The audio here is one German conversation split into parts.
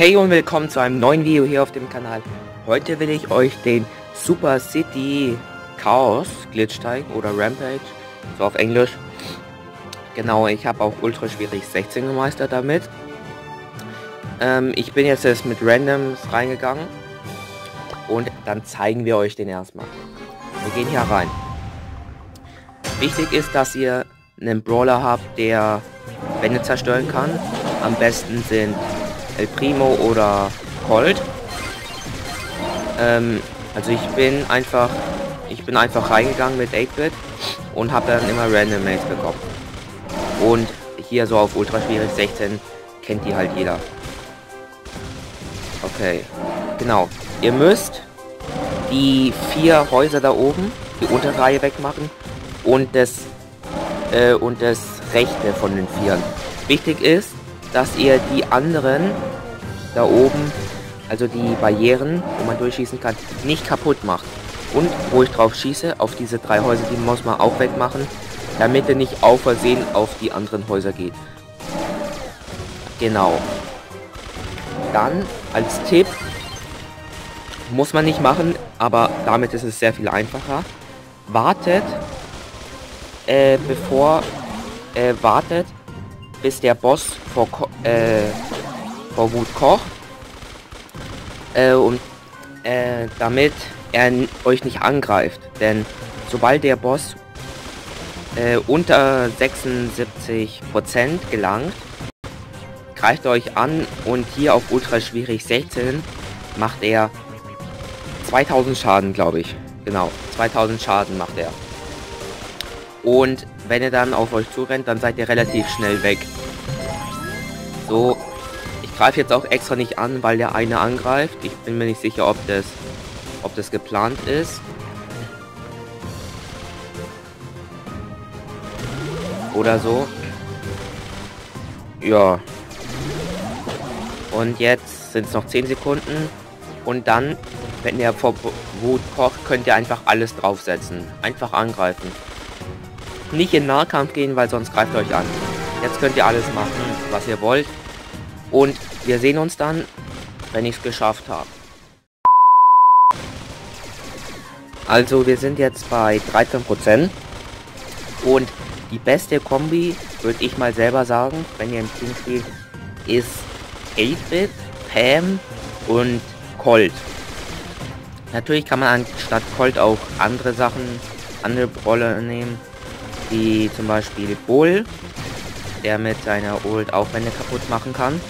Hey und willkommen zu einem neuen Video hier auf dem Kanal. Heute will ich euch den Super City Chaos Glitch zeigen oder Rampage, so auf Englisch. Genau, ich habe auch ultra schwierig 16 gemeistert damit. Ähm, ich bin jetzt erst mit Randoms reingegangen und dann zeigen wir euch den erstmal. Wir gehen hier rein. Wichtig ist, dass ihr einen Brawler habt, der Wände zerstören kann. Am besten sind El Primo oder Colt. Ähm, also ich bin einfach, ich bin einfach reingegangen mit 8-Bit und habe dann immer Random Mates bekommen. Und hier so auf Ultra schwierig 16 kennt die halt jeder. Okay, genau. Ihr müsst die vier Häuser da oben, die Unterreihe wegmachen und das äh, und das rechte von den Vieren. Wichtig ist, dass ihr die anderen da oben, also die Barrieren, wo man durchschießen kann, nicht kaputt macht. Und wo ich drauf schieße, auf diese drei Häuser, die muss man auch wegmachen, damit er nicht auf Versehen auf die anderen Häuser geht. Genau. Dann als Tipp, muss man nicht machen, aber damit ist es sehr viel einfacher. Wartet, äh, bevor, äh, wartet, bis der Boss vor, äh, vor Wut kocht. Äh, und äh, damit er euch nicht angreift. Denn sobald der Boss äh, unter 76% gelangt, greift er euch an und hier auf ultra schwierig 16 macht er 2000 Schaden, glaube ich. Genau, 2000 Schaden macht er. Und wenn er dann auf euch zurennt, dann seid ihr relativ schnell weg. So, greife jetzt auch extra nicht an, weil der eine angreift. Ich bin mir nicht sicher, ob das, ob das geplant ist. Oder so. Ja. Und jetzt sind es noch 10 Sekunden. Und dann, wenn der vor Wut kocht, könnt ihr einfach alles draufsetzen. Einfach angreifen. Nicht in Nahkampf gehen, weil sonst greift euch an. Jetzt könnt ihr alles machen, was ihr wollt. Und wir sehen uns dann, wenn ich es geschafft habe. Also wir sind jetzt bei 13% und die beste Kombi, würde ich mal selber sagen, wenn ihr im Team spielt, ist 8-Bit, Pam und Colt. Natürlich kann man anstatt Colt auch andere Sachen, andere Rolle nehmen, wie zum Beispiel Bull, der mit seiner Ult auch Wände kaputt machen kann.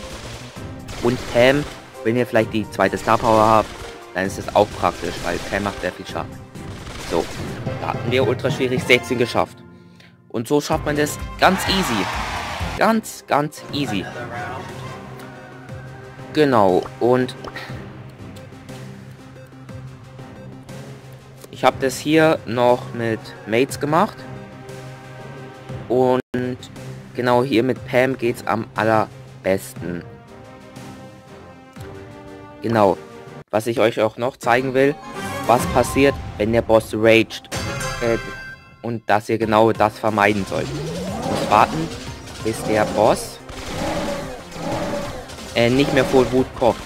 Und Pam, wenn ihr vielleicht die zweite Star Power habt, dann ist es auch praktisch, weil Pam macht sehr viel Schaden. So, da hatten wir ultra schwierig 16 geschafft. Und so schafft man das ganz easy. Ganz, ganz easy. Genau, und ich habe das hier noch mit Mates gemacht. Und genau hier mit Pam geht es am allerbesten. Genau. Was ich euch auch noch zeigen will, was passiert, wenn der Boss raged. Äh, und dass ihr genau das vermeiden sollt. Muss warten, bis der Boss äh, nicht mehr vor Wut kocht.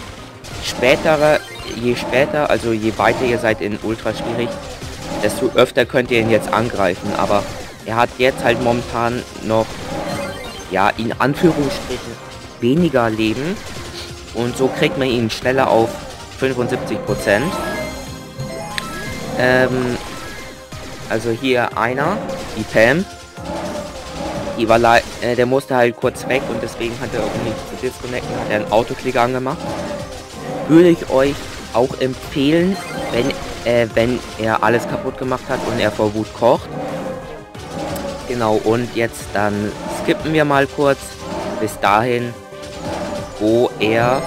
Spätere, je später, also je weiter ihr seid in Ultra schwierig, desto öfter könnt ihr ihn jetzt angreifen. Aber er hat jetzt halt momentan noch, ja, in Anführungsstrichen weniger Leben. Und so kriegt man ihn schneller auf 75 Prozent. Ähm, also hier einer, die Pam. Die war äh, der musste halt kurz weg und deswegen hat er, nicht zu disconnecten, hat er einen Autoklicker angemacht. Würde ich euch auch empfehlen, wenn, äh, wenn er alles kaputt gemacht hat und er vor Wut kocht. Genau, und jetzt dann skippen wir mal kurz bis dahin, wo er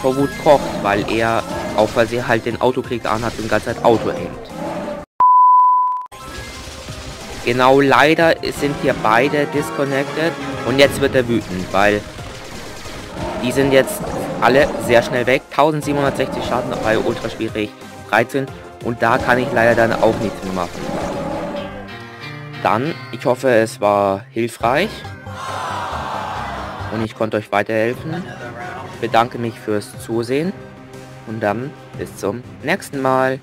vor Wut kocht, weil er auf Versehen halt den Autoklick anhat und ganz Zeit Auto hängt. Genau, leider sind hier beide disconnected und jetzt wird er wütend, weil die sind jetzt alle sehr schnell weg. 1760 Schaden bei ultra schwierig 13 und da kann ich leider dann auch nichts mehr machen. Dann, ich hoffe es war hilfreich und ich konnte euch weiterhelfen. bedanke mich fürs Zusehen und dann bis zum nächsten Mal.